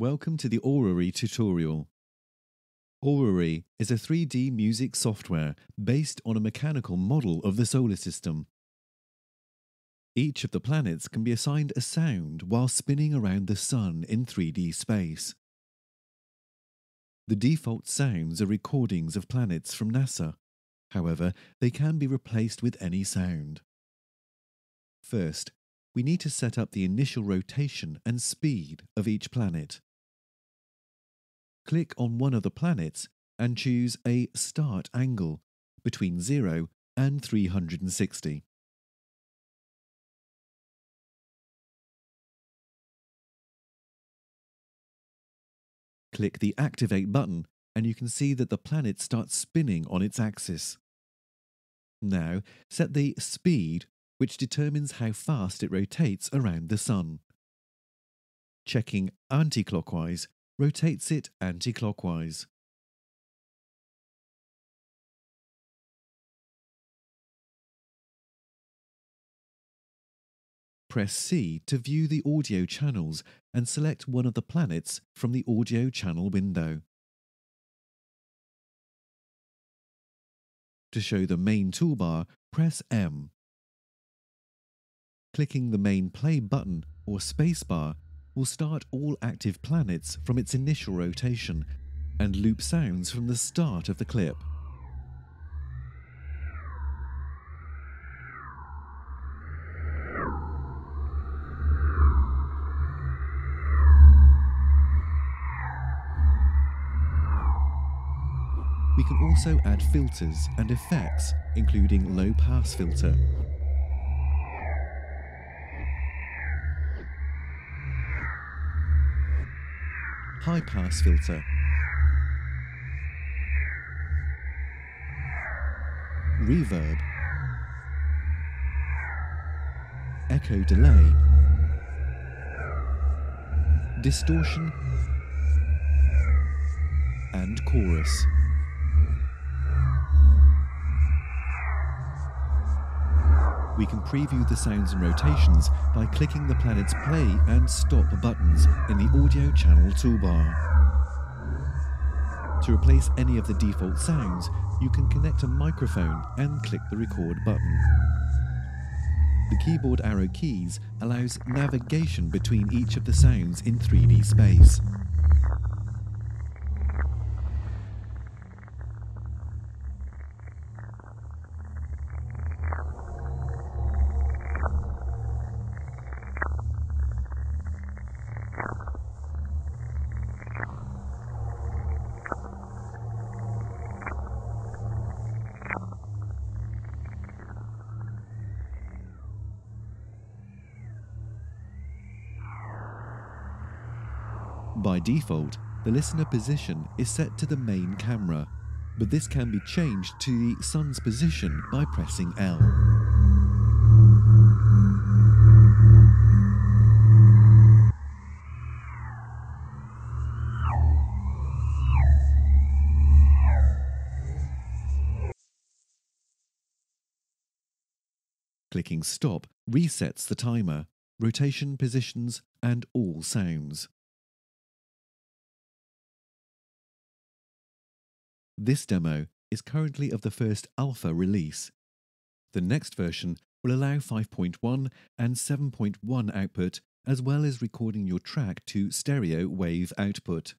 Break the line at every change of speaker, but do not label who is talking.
Welcome to the Aurrery tutorial. Aurrery is a 3D music software based on a mechanical model of the solar system. Each of the planets can be assigned a sound while spinning around the Sun in 3D space. The default sounds are recordings of planets from NASA. However, they can be replaced with any sound. First, we need to set up the initial rotation and speed of each planet. Click on one of the planets and choose a start angle between 0 and 360. Click the Activate button and you can see that the planet starts spinning on its axis. Now, set the speed which determines how fast it rotates around the Sun. Checking anti-clockwise rotates it anti-clockwise. Press C to view the audio channels and select one of the planets from the audio channel window. To show the main toolbar, press M. Clicking the main play button or spacebar will start all active planets from its initial rotation and loop sounds from the start of the clip. We can also add filters and effects, including low pass filter, high pass filter, reverb, echo delay, distortion, and chorus. We can preview the sounds and rotations by clicking the planet's play and stop buttons in the audio channel toolbar. To replace any of the default sounds, you can connect a microphone and click the record button. The keyboard arrow keys allows navigation between each of the sounds in 3D space. By default, the listener position is set to the main camera, but this can be changed to the sun's position by pressing L. Clicking stop resets the timer, rotation positions, and all sounds. This demo is currently of the first alpha release. The next version will allow 5.1 and 7.1 output as well as recording your track to stereo wave output.